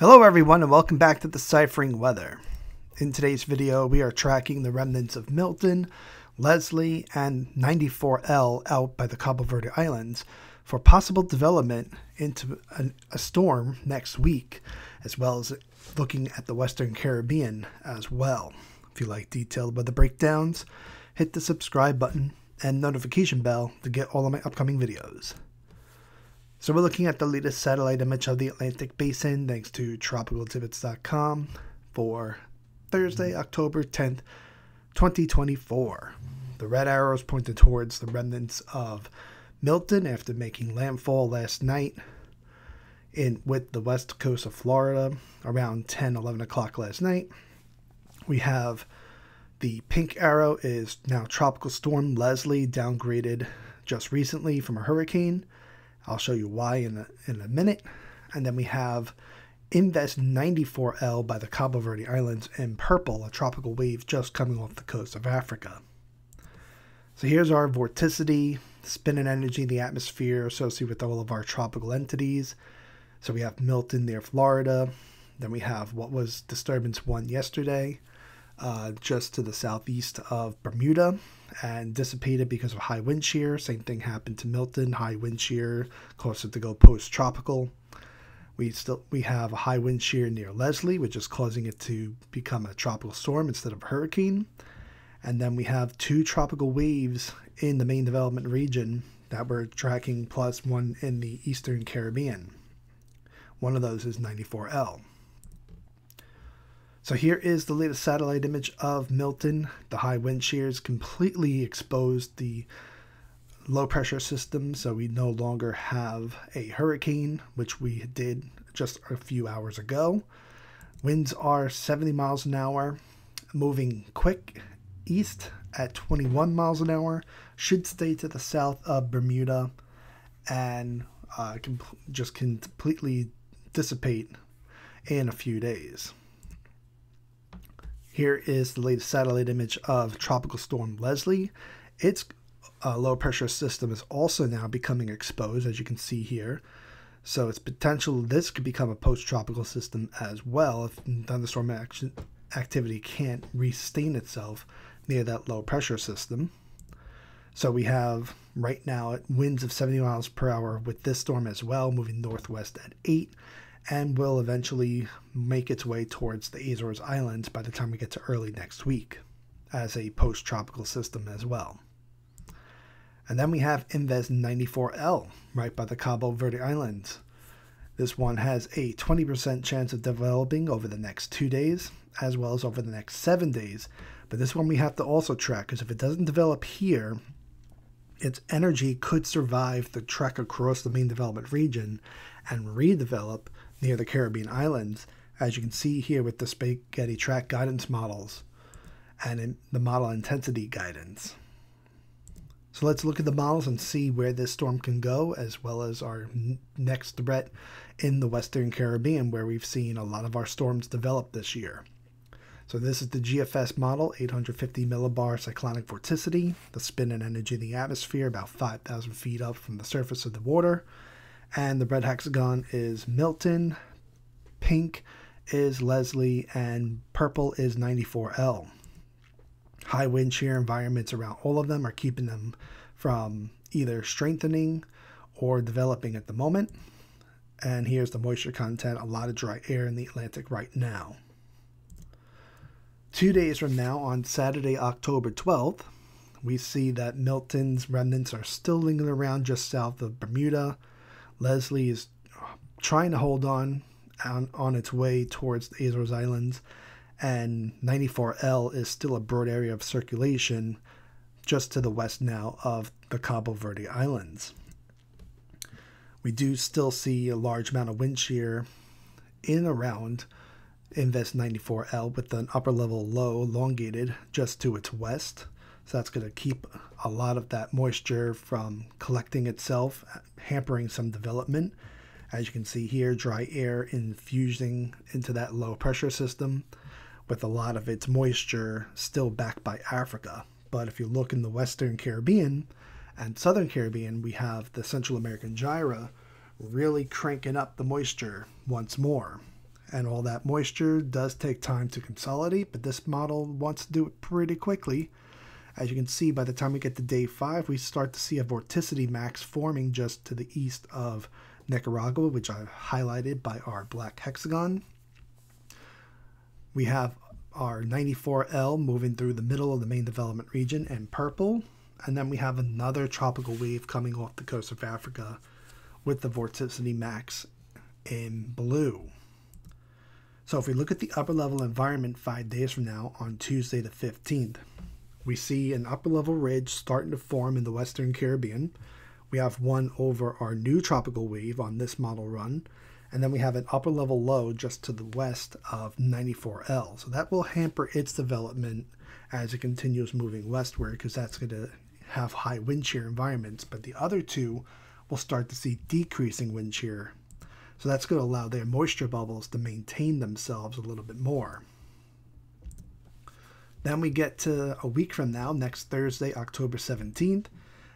Hello everyone and welcome back to Deciphering Weather. In today's video we are tracking the remnants of Milton, Leslie, and 94L out by the Cabo Verde Islands for possible development into an, a storm next week, as well as looking at the Western Caribbean as well. If you like detailed weather breakdowns, hit the subscribe button and notification bell to get all of my upcoming videos. So we're looking at the latest satellite image of the Atlantic Basin thanks to tropicaltidbits.com for Thursday, October 10th, 2024. The red arrows pointed towards the remnants of Milton after making landfall last night in with the west coast of Florida around 10, 11 o'clock last night. We have the pink arrow is now Tropical Storm Leslie downgraded just recently from a hurricane. I'll show you why in a, in a minute. And then we have Invest 94L by the Cabo Verde Islands in purple, a tropical wave just coming off the coast of Africa. So here's our vorticity, spin and energy in the atmosphere associated with all of our tropical entities. So we have Milton near Florida. Then we have what was disturbance one yesterday, uh, just to the southeast of Bermuda and dissipated because of high wind shear. Same thing happened to Milton, high wind shear, it to go post tropical. We still we have a high wind shear near Leslie, which is causing it to become a tropical storm instead of a hurricane. And then we have two tropical waves in the main development region that we're tracking, plus one in the eastern Caribbean. One of those is 94L. So here is the latest satellite image of Milton. The high wind shears completely exposed the low pressure system, so we no longer have a hurricane, which we did just a few hours ago. Winds are 70 miles an hour, moving quick east at 21 miles an hour, should stay to the south of Bermuda, and uh, just completely dissipate in a few days. Here is the latest satellite image of Tropical Storm Leslie. Its uh, low pressure system is also now becoming exposed, as you can see here. So it's potential this could become a post-tropical system as well if thunderstorm action activity can't restain itself near that low pressure system. So we have right now at winds of 70 miles per hour with this storm as well, moving northwest at 8 and will eventually make its way towards the Azores Islands by the time we get to early next week as a post tropical system as well. And then we have Invest 94L right by the Cabo Verde Islands. This one has a 20% chance of developing over the next two days, as well as over the next seven days. But this one we have to also track because if it doesn't develop here, its energy could survive the trek across the main development region and redevelop near the Caribbean islands, as you can see here with the spaghetti track guidance models and the model intensity guidance. So let's look at the models and see where this storm can go, as well as our next threat in the Western Caribbean, where we've seen a lot of our storms develop this year. So this is the GFS model, 850 millibar cyclonic vorticity, the spin and energy in the atmosphere, about 5,000 feet up from the surface of the water. And the red hexagon is Milton, pink is Leslie, and purple is 94L. High wind shear environments around all of them are keeping them from either strengthening or developing at the moment. And here's the moisture content a lot of dry air in the Atlantic right now. Two days from now, on Saturday, October 12th, we see that Milton's remnants are still lingering around just south of Bermuda. Leslie is trying to hold on on, on its way towards the Azores Islands, and 94L is still a broad area of circulation just to the west now of the Cabo Verde Islands. We do still see a large amount of wind shear in around Invest 94L with an upper level low elongated just to its west. So that's going to keep a lot of that moisture from collecting itself, hampering some development. As you can see here, dry air infusing into that low pressure system with a lot of its moisture still backed by Africa. But if you look in the Western Caribbean and Southern Caribbean, we have the Central American gyra really cranking up the moisture once more and all that moisture does take time to consolidate, but this model wants to do it pretty quickly. As you can see, by the time we get to day 5, we start to see a vorticity max forming just to the east of Nicaragua, which I've highlighted by our black hexagon. We have our 94L moving through the middle of the main development region in purple. And then we have another tropical wave coming off the coast of Africa with the vorticity max in blue. So if we look at the upper level environment five days from now on Tuesday the 15th, we see an upper level ridge starting to form in the Western Caribbean. We have one over our new tropical wave on this model run. And then we have an upper level low just to the west of 94L. So that will hamper its development as it continues moving westward because that's going to have high wind shear environments. But the other two will start to see decreasing wind shear so that's going to allow their moisture bubbles to maintain themselves a little bit more. Then we get to a week from now, next Thursday, October 17th,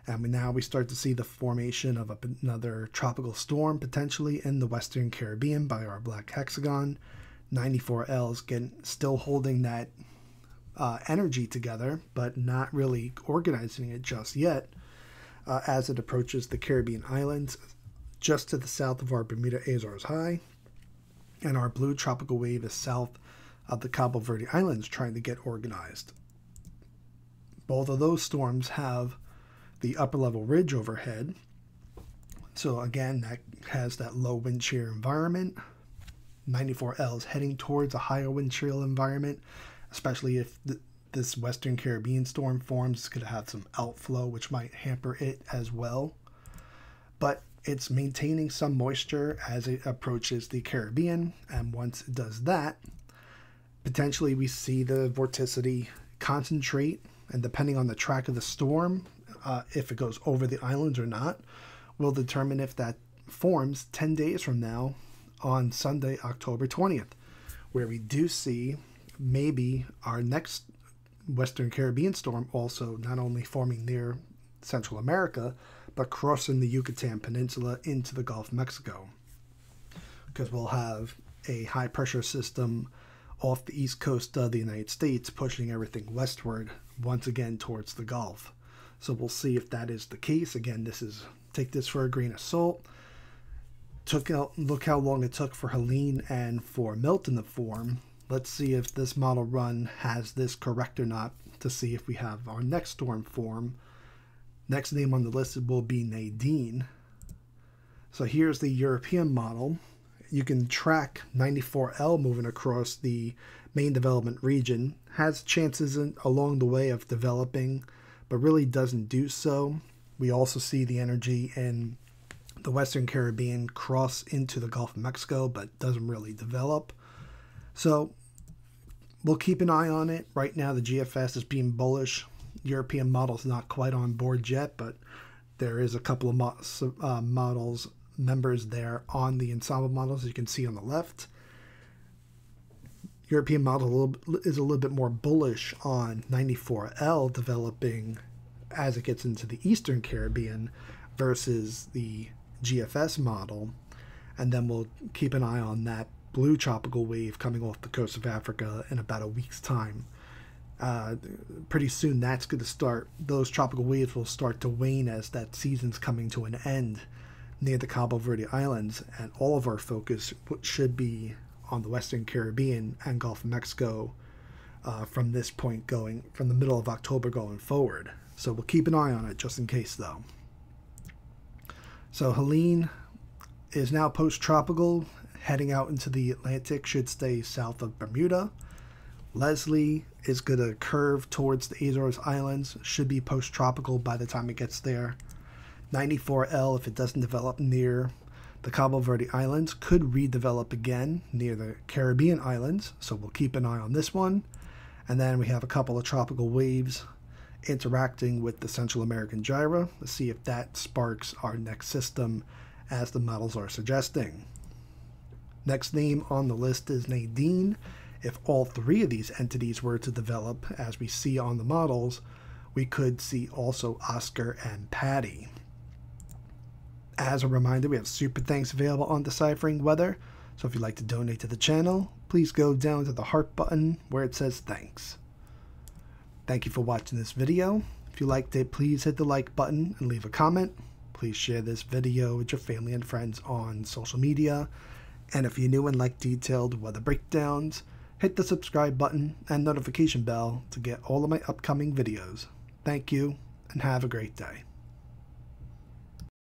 and we, now we start to see the formation of a, another tropical storm potentially in the Western Caribbean by our black hexagon. 94L is still holding that uh, energy together, but not really organizing it just yet uh, as it approaches the Caribbean islands just to the south of our Bermuda Azores High, and our blue tropical wave is south of the Cabo Verde Islands trying to get organized. Both of those storms have the upper level ridge overhead. So again, that has that low wind shear environment. 94L is heading towards a higher wind shear environment, especially if th this Western Caribbean storm forms. It's going to have some outflow, which might hamper it as well. But it's maintaining some moisture as it approaches the Caribbean. And once it does that, potentially we see the vorticity concentrate. And depending on the track of the storm, uh, if it goes over the islands or not, will determine if that forms 10 days from now on Sunday, October 20th, where we do see maybe our next Western Caribbean storm also not only forming near Central America, but crossing the Yucatan Peninsula into the Gulf of Mexico. Because we'll have a high pressure system off the east coast of the United States pushing everything westward once again towards the Gulf. So we'll see if that is the case. Again, this is take this for a grain of salt. Took out, look how long it took for Helene and for Milton to form. Let's see if this model run has this correct or not to see if we have our next storm form Next name on the list will be Nadine. So here's the European model. You can track 94L moving across the main development region. Has chances in, along the way of developing, but really doesn't do so. We also see the energy in the Western Caribbean cross into the Gulf of Mexico, but doesn't really develop. So we'll keep an eye on it. Right now, the GFS is being bullish. European models not quite on board yet, but there is a couple of mo uh, models members there on the ensemble models, as you can see on the left. European model is a little bit more bullish on 94L developing as it gets into the Eastern Caribbean versus the GFS model. And then we'll keep an eye on that blue tropical wave coming off the coast of Africa in about a week's time uh, pretty soon that's going to start, those tropical waves will start to wane as that season's coming to an end near the Cabo Verde Islands. And all of our focus should be on the Western Caribbean and Gulf of Mexico uh, from this point going, from the middle of October going forward. So we'll keep an eye on it just in case, though. So Helene is now post tropical, heading out into the Atlantic, should stay south of Bermuda. Leslie is going to curve towards the Azores Islands, should be post tropical by the time it gets there. 94L, if it doesn't develop near the Cabo Verde Islands, could redevelop again near the Caribbean Islands, so we'll keep an eye on this one. And then we have a couple of tropical waves interacting with the Central American gyra. Let's see if that sparks our next system as the models are suggesting. Next name on the list is Nadine. If all three of these entities were to develop, as we see on the models, we could see also Oscar and Patty. As a reminder, we have super thanks available on deciphering weather. So if you'd like to donate to the channel, please go down to the heart button where it says thanks. Thank you for watching this video. If you liked it, please hit the like button and leave a comment. Please share this video with your family and friends on social media. And if you're new and like detailed weather breakdowns, hit the subscribe button and notification bell to get all of my upcoming videos. Thank you and have a great day.